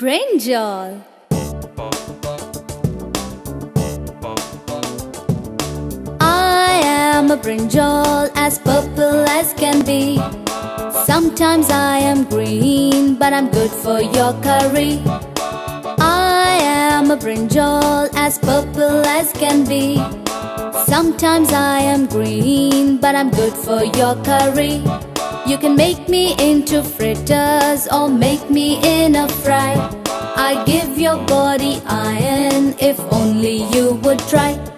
Brinjal. I am a brinjal as purple as can be. Sometimes I am green, but I'm good for your curry. I am a brinjal as purple as can be. Sometimes I am green, but I'm good for your curry. You can make me into fritters or make me in a fry. I give your body iron if only you would try.